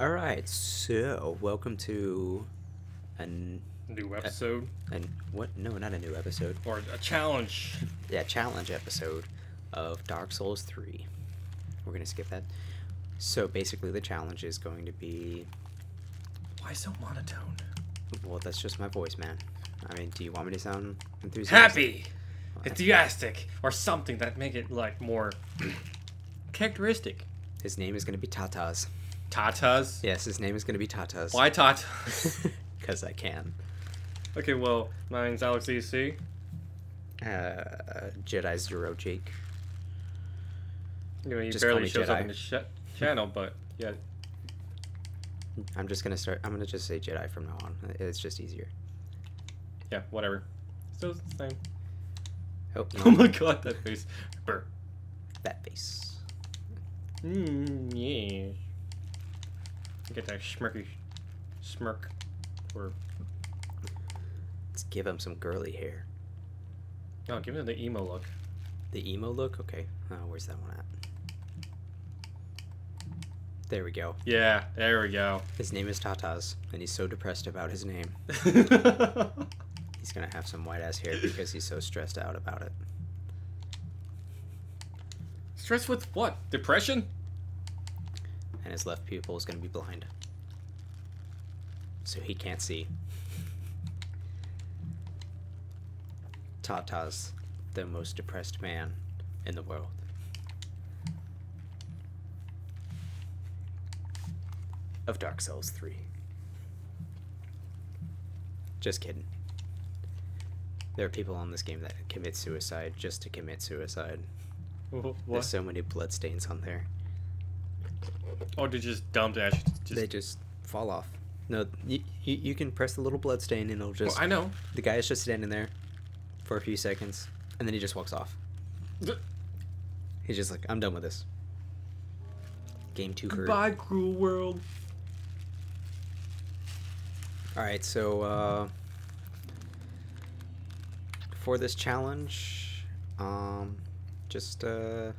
All right, so welcome to an New episode And what? No, not a new episode. or a challenge. Yeah, challenge episode of Dark Souls 3. We're going to skip that. So basically the challenge is going to be Why so monotone? well, that's just my voice, man. I mean, do you want me to sound enthusiastic? Happy, enthusiastic, or something that make it like more characteristic. His name is going to be Tatas. Tatas. Yes, his name is going to be Tatas. Why tatas? Because I can. okay, well, my name's Alex EC. Uh, Jedi Zero Jake. You know, he Just barely shows up in the sh- channel, but yeah, I'm just gonna start. I'm gonna just say Jedi from now on. It's just easier. yeah, whatever. Still the same. Oh, Oh my god, that face. Brr. that face. Mm, yeah. Get that smirky smirk. Or Let's give him some girly hair. no, give him the emo look. The emo look. Okay. Oh, where's that one at? There we go. Yeah, there we go. His name is Tatas, and he's so depressed about his name. He's gonna have some white ass hair because he's so stressed out about it. Stressed with what? Depression? And his left pupil is gonna be blind. So he can't see. Tatas, the most depressed man in the world. Of Dark Souls 3. Just kidding. There are people on this game that commit suicide just to commit suicide. Wh- There's so many bloodstains on there. Oh, they just dumped ash. Just, they just fall off. No, you, you, you can press the little blood stain and it'll Well, just. I know. the guy is just standing there for a few seconds and then he just walks off. He's just like, I'm done with this. Game two. Goodbye, cruel world. Alright, so uh, for this challenge, um, just uh,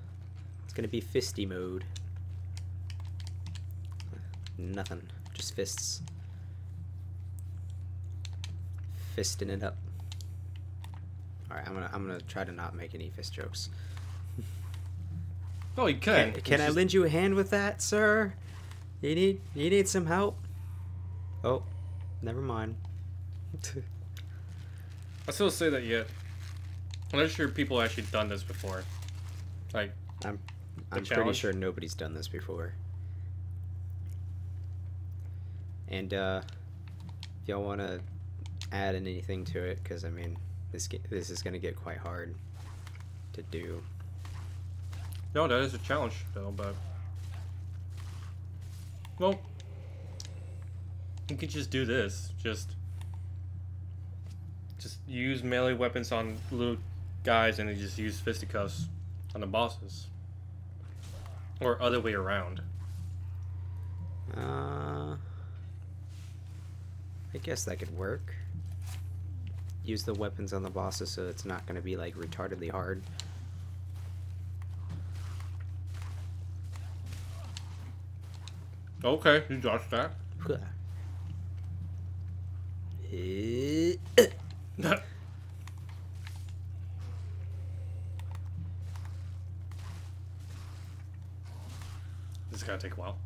it's gonna be fisty mode. Nothing, just fists. Fisting it up. Alright, I'm gonna I'm gonna try to not make any fist jokes. Oh, you Can, can. can I It's lend you a hand with that, sir? You need you need some help? Oh, never mind. I still say that yet. I'm not sure people actually done this before. Like, I'm I'm pretty sure nobody's done this before. And uh, if y'all want to add anything to it, because I mean, this this is gonna get quite hard to do. no, that is a challenge, though, but. Well, you could just do this. Just. Just use melee weapons on little guys and then just use fisticuffs on the bosses. Or other way around. Uh, I guess that could work. Use the weapons on the bosses so it's not gonna be like retardedly hard. Okay, you dodged that. This is gonna take a while.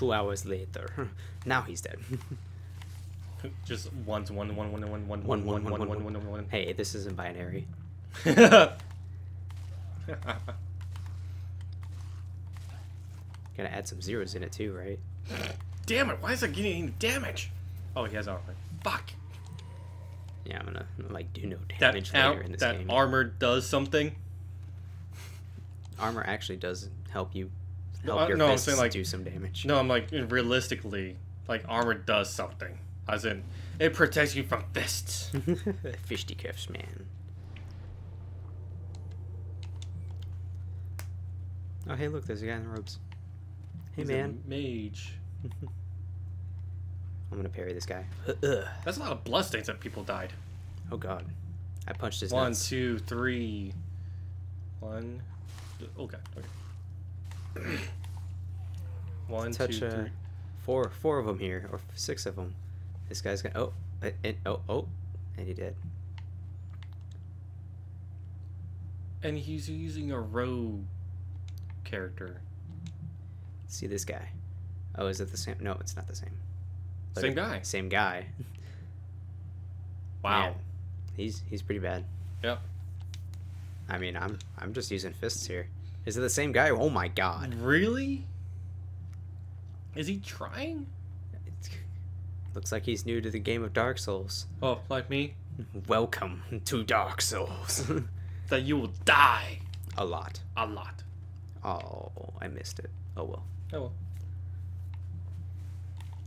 Two hours later, now he's dead. Just ones, one, one, one, one, one, One, one, one, one, one, one, one, hey, this isn't binary. Gotta add some zeros in it too, right? Damn it! Why is it getting any damage? Oh, he has armor. Fuck. Yeah, I'm gonna like do no damage out, later in this that game. armor does something. Armor actually does help you help uh, I- your no, I'm fists saying, like- do some damage. No, I'm like realistically, like armor does something. As in, it protects you from fists. Fisticuffs, man. Oh, hey, look, there's a guy in the robes. Hey, He's a man. mage. I'm gonna parry this guy. That's a lot of bloodstains that people died. Oh, God. I punched his One, nuts. two, three. One. Okay. Okay. One, touch two, uh, four four of them here or six of them. This guy's gonna oh and, and oh oh and he did. And he's using a rogue character. See this guy. Oh, is it the same? No, it's not the same. But Same it- guy. Same guy. Wow. Man, he's he's pretty bad. Yep. I mean, I'm I'm just using fists here. Is it the same guy? Oh my god. Really? Is he trying? It's- looks like he's new to the game of Dark Souls. Oh, like me? Welcome to Dark Souls. That you will die A lot. a lot. Oh, I missed it. Oh well. Oh well.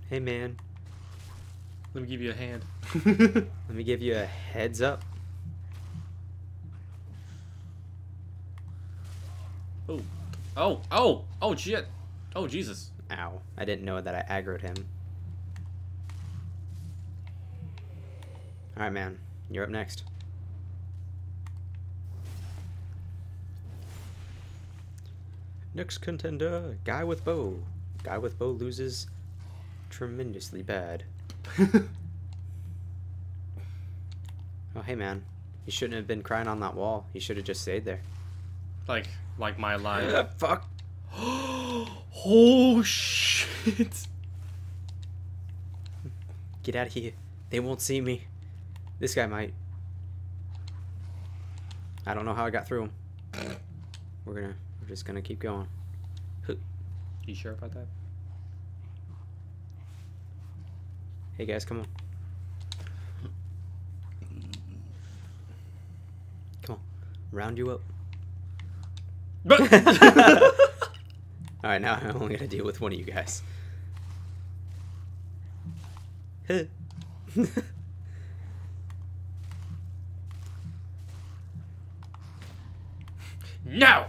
Hey man, Let me give you a hand. let me give you a heads up. Oh. Oh, oh, oh shit. Oh Jesus. Ow. I didn't know that I aggroed him. Alright, man. You're up next. Next contender, guy with bow. Guy with bow loses tremendously bad. Oh, hey, man. You shouldn't have been crying on that wall. You should have just stayed there. Like like my life. Fuck. oh shit. Get out of here. They won't see me. This guy might. I don't know how I got through him. We're gonna, we're just gonna keep going. You sure about that? Hey guys, come on. Come on. Round you up. But Alright, now I'm only gonna deal with one of you guys. No.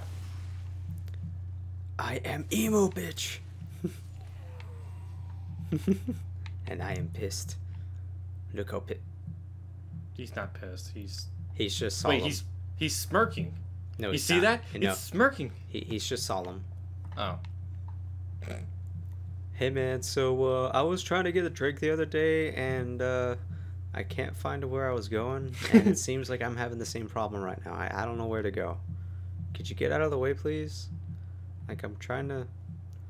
I am emo bitch. and I am pissed. Look how pissed. He's not pissed. He's He's just solemn. wait. He's he's smirking. No, you see not. that? No, He's smirking. he, he's just solemn. Oh. Hey man, so uh, I was trying to get a drink the other day, and uh, I can't find where I was going, and it seems like I'm having the same problem right now. I, I don't know where to go. Could you get out of the way, please? Like I'm trying to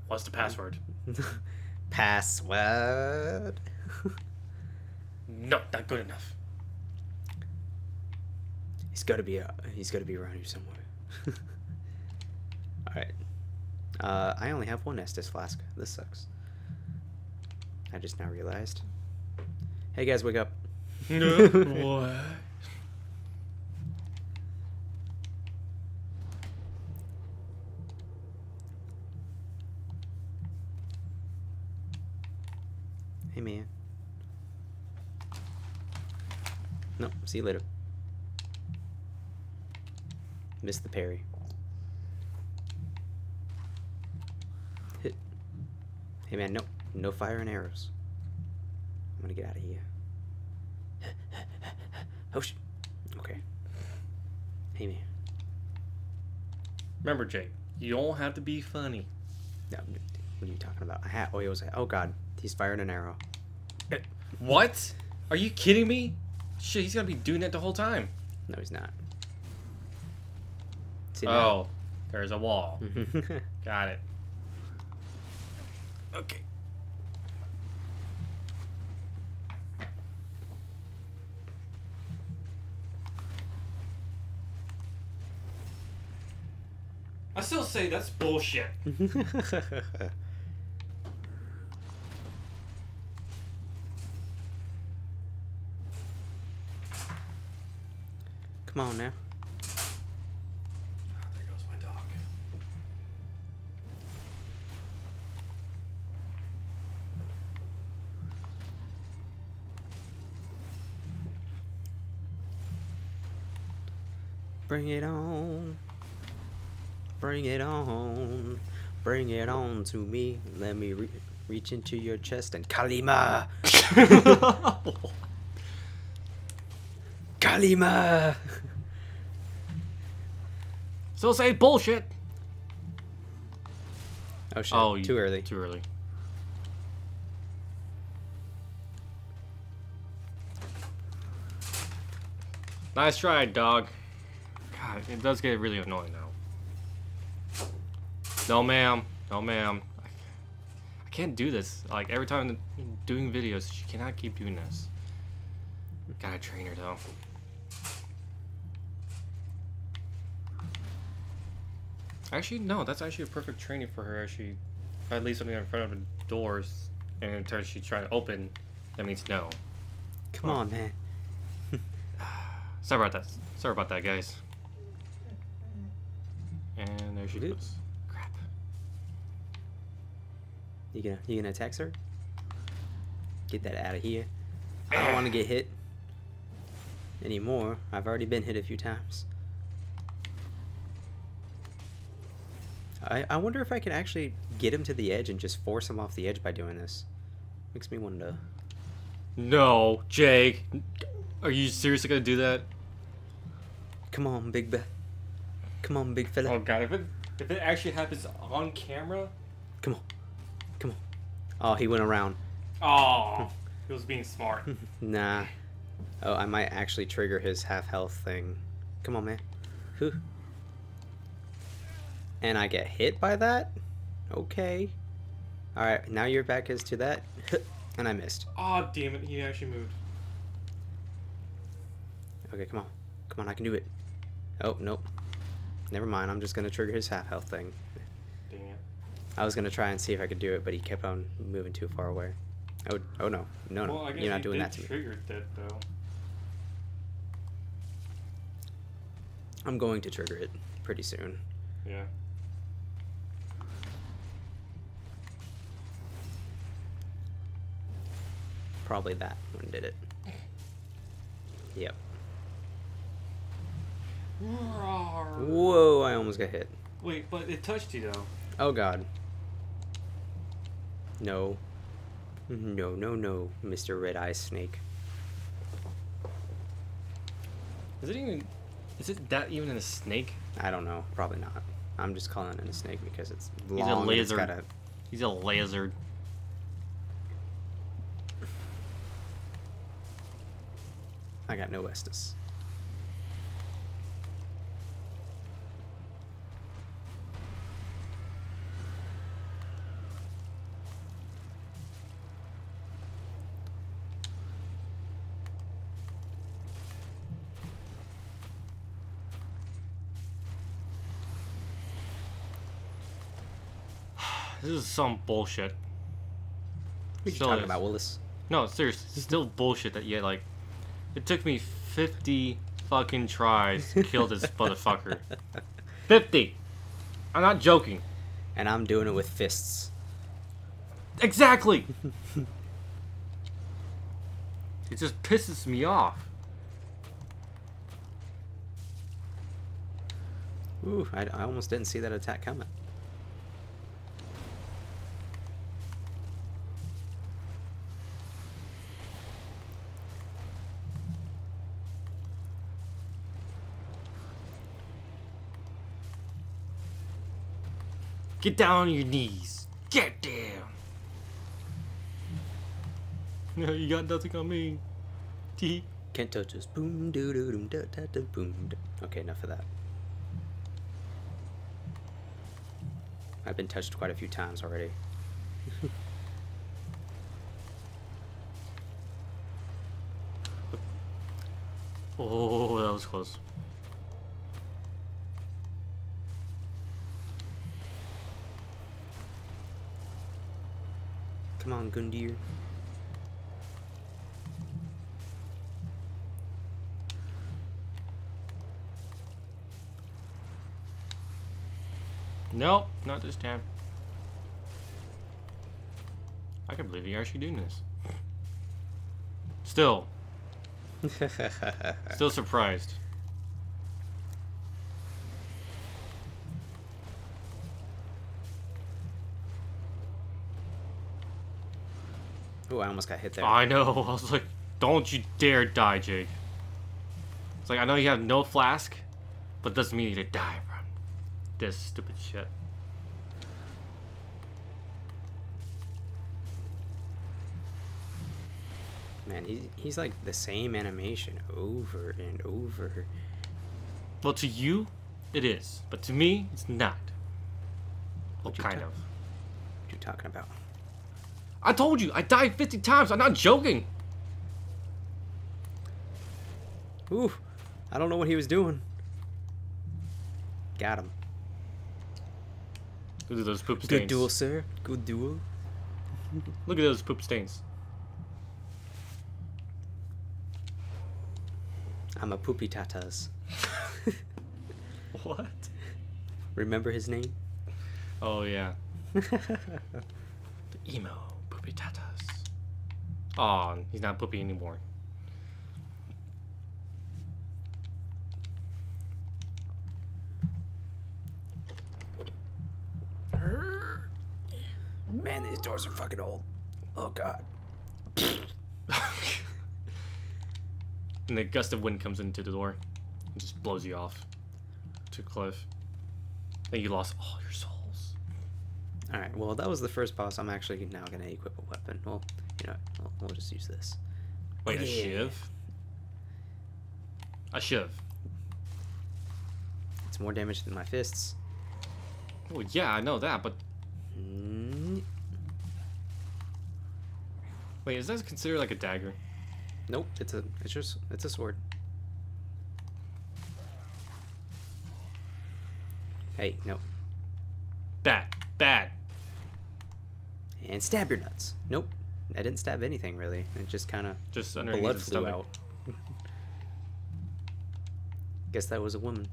What's the password? password. No, not good enough. He's got to be uh, he's got to be around here somewhere. All right. Uh, I only have one Estus flask. This sucks. I just now realized. Hey guys, wake up. what? Hey man. No, see you later. Missed the parry. Hit. Hey man, no, no fire and arrows. I'm gonna get out of here. oh sh. Okay. Hey man. Remember, Jake, you don't have to be funny. No, what are you talking about? I had. Oh, he was. Oh god, he's firing an arrow. Eh, what? Are you kidding me? Shit, he's gonna be doing that the whole time. No, he's not. See Oh, there's a wall. Mm-hmm. Got it. Okay. I still say that's bullshit. Come on now. Bring it on. Bring it on. Bring it on to me. Let me re- reach into your chest and Kali Ma. Kali Ma. Still say bullshit. Oh shit! Oh, too early. Too early. Nice try, dog. It does get really annoying now. No, ma'am. No, ma'am. I can't do this. Like, every time I'm doing videos, she cannot keep doing this. Gotta train her, though. Actually, no, that's actually a perfect training for her. Actually, if I leave something in front of the doors and in turn she try to open, that means no. Come on, man. Sorry about that. Sorry about that, guys. There she goes. Crap. You gonna you gonna attack her? Get that out of here. I don't want to get hit anymore. I've already been hit a few times. I I wonder if I can actually get him to the edge and just force him off the edge by doing this. Makes me wonder. No, Jake. Are you seriously gonna do that? Come on, big be- Come on, big fella. Oh god, if it if it actually happens on camera. Come on. Come on. Oh, he went around. Oh, he was being smart. Nah. Oh, I might actually trigger his half health thing. Come on, man. Whew. And I get hit by that? Okay. Alright, now your back is to that. and I missed. Oh damn it, he actually moved. Okay, come on. Come on, I can do it. Oh, nope. Never mind, I'm just gonna trigger his half health thing. Dang it. I was gonna try and see if I could do it, but he kept on moving too far away. Oh, oh no. No, no. Well, You're not doing that to me. trigger that though. I'm going to trigger it pretty soon. Yeah. Probably that one did it. Yep. Whoa, I almost got hit. Wait, but it touched you though. Oh god. No. No, no, no, Mr. Red Eye Snake. Is it even? Is it that even in a snake? I don't know. Probably not. I'm just calling it a snake because it's a long and it's lizard. got a He's a lizard. I got no Estus. This is some bullshit. What are you talking is. about, Willis? No, seriously, it's still bullshit that you like. It took me 50 fucking tries to kill this motherfucker. 50! I'm not joking. And I'm doing it with fists. Exactly! it just pisses me off. Ooh, I, I almost didn't see that attack coming. Get down on your knees. Get down. No, you got nothing on me. Tee. Can't touch us. Boom, doo doo doom, da da da boom. da. Okay, enough of that. I've been touched quite a few times already. Oh, that was close. Come on, Gundyr. Nope, not this time. I can't believe you're actually doing this. Still, still surprised. Ooh, I almost got hit there. I know. I was like, don't you dare die, Jake. It's like, I know you have no flask, but doesn't mean you to die from this stupid shit. Man, he's, he's like the same animation over and over. Well, to you, it is. But to me, it's not. What well, kind of. What you talking about? I told you, I died 50 times. I'm not joking. Ooh, I don't know what he was doing. Got him. Look at those poop stains. Good duel, sir. Good duel. Look at those poop stains. I'm a poopy tatas. What? Remember his name? Oh, yeah. The emo poopy tatas. Aw, he's not poopy anymore. Man, these doors are fucking old. Oh god. and a gust of wind comes into the door and just blows you off to a cliff. And you lost all your souls. Alright, well, that was the first boss. I'm actually now gonna equip a weapon. Well, you know, we'll, we'll just use this. Wait, a shiv? A shiv. It's more damage than my fists. Oh, yeah, I know that, but Mm, wait, is that considered like a dagger? nope, it's a it's just it's a sword. Hey, no. Bad, bad. And stab your nuts. Nope. I didn't stab anything really. It just kind of Just underneath blood flew stomach. out. Guess that was a woman.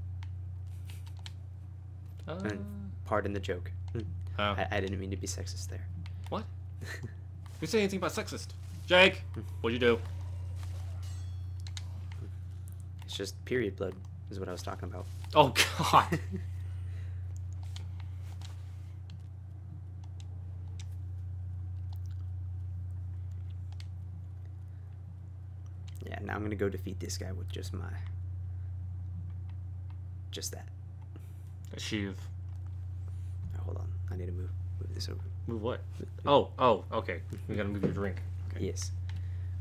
Uh, Pardon the joke. Hmm. oh. I, I didn't mean to be sexist there. What? You say anything about sexist? Jake, what'd you do? It's just period blood is what I was talking about. Oh God. now I'm gonna go defeat this guy with just my just that. a. Oh, hold on. I need to move move this over. Move what? Oh, oh, okay. You gotta move your drink. Okay. Yes.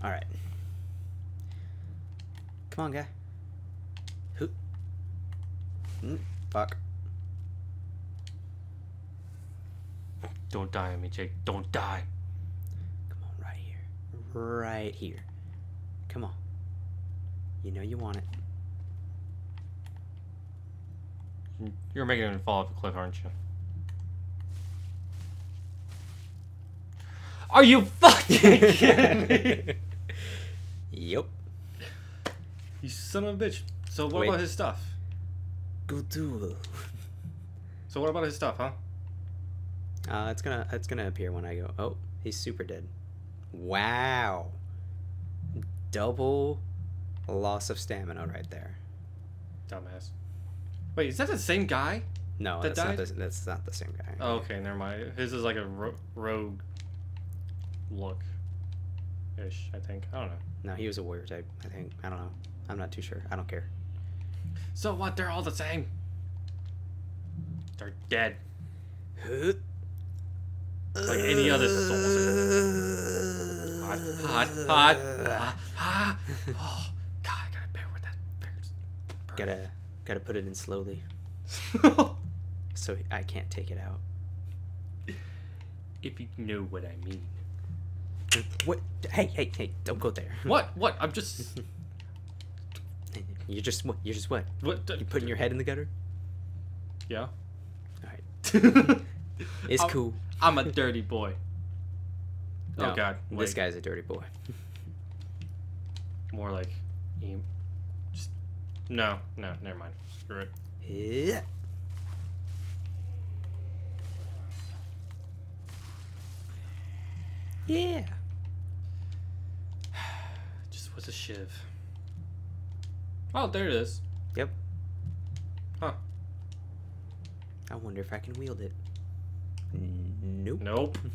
Alright. Come on, guy. Hoop. Mm, fuck. Don't die on me, Jake. Don't die. Come on, right here. Right here. Come on. You know you want it. You're making him fall off a cliff, aren't you? Are you fucking kidding me? Yep. You son of a bitch. So what Wait. about his stuff? Go duel. So what about his stuff, huh? Uh, it's gonna it's gonna appear when I go. Oh, he's super dead. Wow. Double loss of stamina right there. Dumbass. Wait, is that the same guy? No, That that's not, the, that's not the same guy. Oh, okay, never mind. His is like a ro- rogue look ish, I think. I don't know. No, he was a warrior type. I think. I don't know. I'm not too sure. I don't care. So what? They're all the same. They're dead. Like any other souls. Hot, hot, hot, hot, hot. Oh, God, I gotta bear with that. Bears. Gotta gotta put it in slowly, so I can't take it out. if you know what I mean. What? Hey, hey, hey! Don't go there. What? What? I'm just. You're just what? You're just what? What? You putting your head in the gutter? Yeah. All right. It's I'm- cool. I'm a dirty boy. Oh no, oh God. This guy's a dirty boy. More like. No, no, never mind. Screw it. Yeah. Yeah. Just was a shiv. Oh, there it is. Yep. Huh. I wonder if I can wield it. Nope. Nope.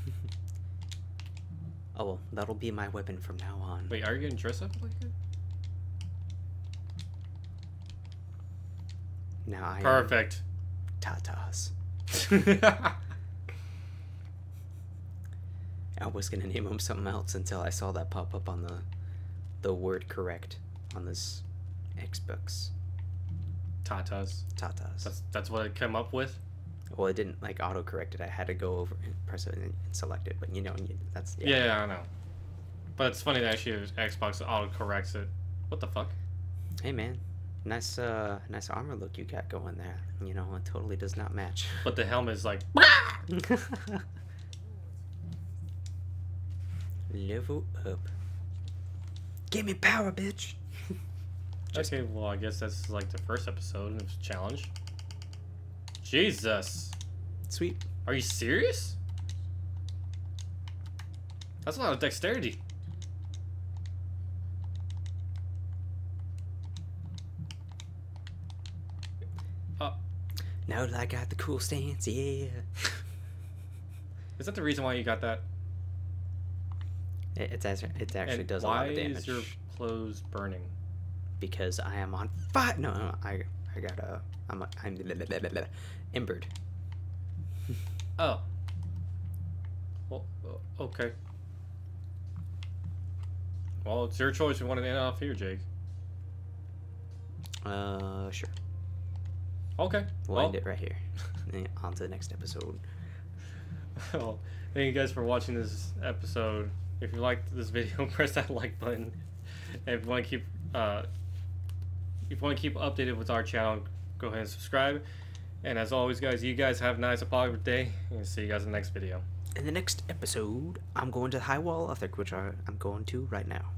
Oh well, that'll be my weapon from now on. Wait, are you getting dressed up like Now I Perfect. Tatas. I was gonna name him something else until I saw that pop up on the the word correct on this Xbox Tatas. Tatas. That's that's what it came up with. Well, it didn't like auto correct it. I had to go over and press it and, select it. But you know, that's yeah. Yeah. yeah, I know. But it's funny that actually Xbox auto corrects it. What the fuck? Hey man, nice uh, nice armor look you got going there. You know, it totally does not match. But the helmet is like. Level up. Give me power, bitch. Okay, well I guess that's like the first episode of challenge. Jesus, Sweet. are you serious? That's a lot of dexterity. Now that I got the cool stance, yeah. Is that the reason why you got that? It, it's actually, it actually And does a lot of damage. Why is your clothes burning? Because I am on fire. No, no, I, I got a, I'm, a, I'm embered. Oh. Well, okay. Well, it's your choice. We want to end off here, Jake. Uh, sure. Okay. We'll well, end it right here. On to the next episode. well, thank you guys for watching this episode. If you liked this video, press that like button. And if you want to keep, uh, if you want to keep updated with our channel, go ahead and subscribe. And as always, guys, you guys have a nice, a positive day. And see you guys in the next video. In the next episode, I'm going to the high wall ethic, which I, I'm going to right now.